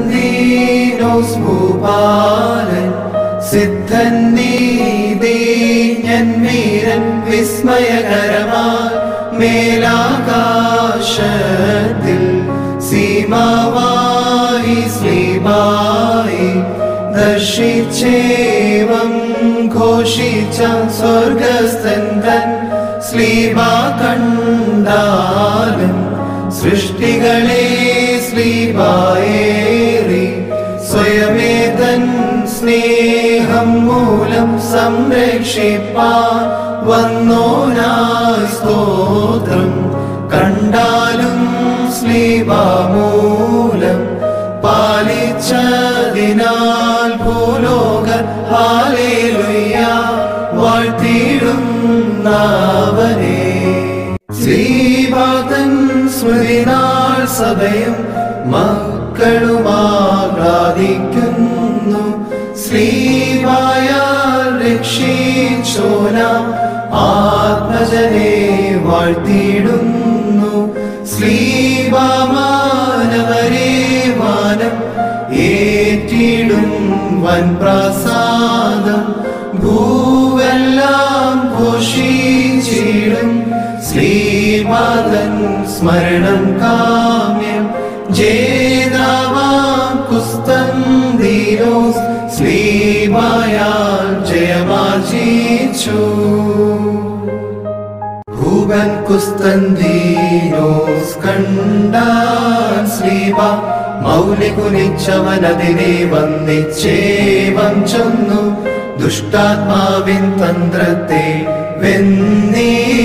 കുസ്തന്തീനോസ് ഭൂപാലൻ സിദ്ധൻ നീതീഞ്ഞൻ വീരൻ വിസ്മയകരമാൽ മേലാകാശത്തിൽ സീമാവായി ശ്രീമായി ദർശിച്ചേവം ഘോഷിച്ച സ്വർഗസ്ഥൻ തൻ ശ്ലീബ കണ്ടാലും സൃഷ്ടികളെ സ്ലീബായേറി സ്വയമേ തൻ സ്നേഹം മൂലം സംരക്ഷിപ്പാ വന്നോനായി സ്തോത്രം. കണ്ടാലും പാലിച്ച പാലിച്ചതിനാൽ ഭൂലോക ഹാലേലുയ്യ വാഴ്ത്തിയിടുന്നവനെ സഭയും മക്കളുമാഹ്ലാദിക്കുന്നു ശ്രീവായാൽ രക്ഷിച്ചോന ആത്മജനെ വാഴ്ത്തിയിടുന്നു. ശ്രീമാനവരെ മാനം ഏറ്റിടും വൻ പ്രസാദം ഭൂവെല്ലാം ഘോഷിച്ചിടും ശ്രീപാദൻ സ്മരണം കാമ്യം. ജേതാവാം കുസ്തന്തീനോസ് ശ്രീമായാൽ ജയമാർജിച്ചു. ഭൂപൻ കുസ്തന്തീനോസ് കണ്ടാൻ ശ്രീബ മൗലി കുനിച്ചവനതിനെ വന്നിച്ചേവം ചൊന്നു. ദുഷ്ടാത്മാവിൻ തന്ത്രത്തെ വെന്നീടുന്ന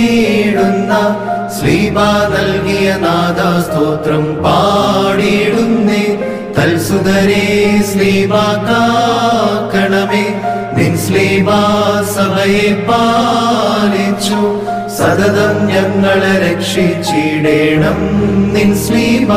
നാദാസ്തോത്രം പാടിയിടുന്നേ തൽസുതരേ സ്ലീബാക്കണമേ നിൻ ശ്രീബ സഭയെ പാലിച്ചു. സതതം ഞങ്ങളെ രക്ഷിച്ചിടേണം നിൻ ശ്രീബ